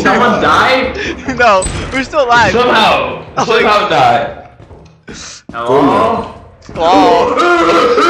someone died? no, we're still alive. Somehow. Oh Somehow died. Oh. Oh.